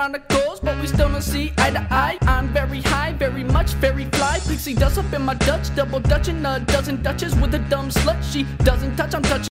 amount of goals, but we still don't see eye to eye. I'm very high, very much, very fly. Pixie dust up in my Dutch, double Dutch dutching a dozen Dutches with a dumb slut. She doesn't touch, I'm touching.